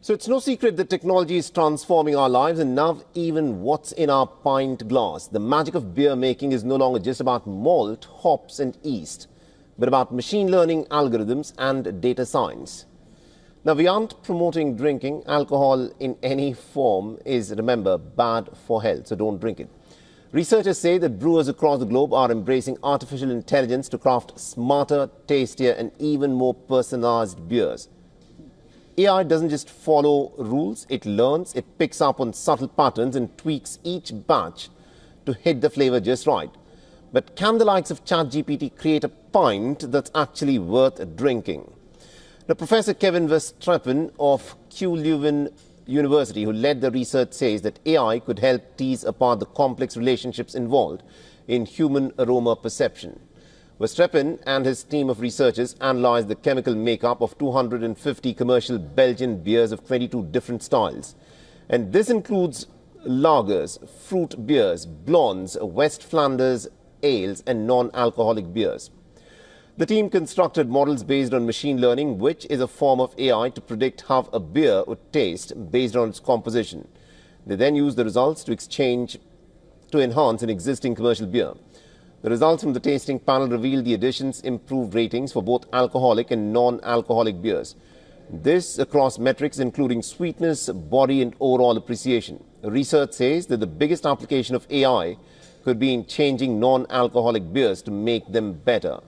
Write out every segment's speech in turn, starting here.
So it's no secret that technology is transforming our lives and now even what's in our pint glass. The magic of beer making is no longer just about malt, hops and yeast, but about machine learning algorithms and data science. Now, we aren't promoting drinking. Alcohol in any form is, remember, bad for health, so don't drink it. Researchers say that brewers across the globe are embracing artificial intelligence to craft smarter, tastier and even more personalized beers. AI doesn't just follow rules, it learns, it picks up on subtle patterns and tweaks each batch to hit the flavor just right. But can the likes of ChatGPT create a pint that's actually worth drinking? Now, Professor Kevin Verstrepen of KU Leuven University, who led the research, says that AI could help tease apart the complex relationships involved in human aroma perception. Verstrepen and his team of researchers analyzed the chemical makeup of 250 commercial Belgian beers of 22 different styles. And this includes lagers, fruit beers, blondes, West Flanders ales, and non alcoholic beers. The team constructed models based on machine learning, which is a form of AI to predict how a beer would taste based on its composition. They then used the results to exchange to enhance an existing commercial beer. The results from the tasting panel revealed the additions improved ratings for both alcoholic and non-alcoholic beers. This across metrics including sweetness, body and overall appreciation. Research says that the biggest application of AI could be in changing non-alcoholic beers to make them better.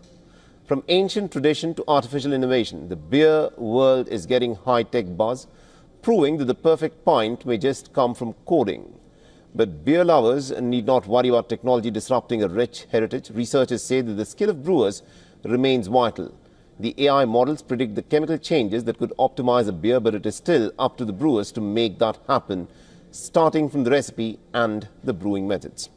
From ancient tradition to artificial innovation, the beer world is getting high-tech buzz, proving that the perfect pint may just come from coding. But beer lovers need not worry about technology disrupting a rich heritage. Researchers say that the skill of brewers remains vital. The AI models predict the chemical changes that could optimize a beer, but it is still up to the brewers to make that happen, starting from the recipe and the brewing methods.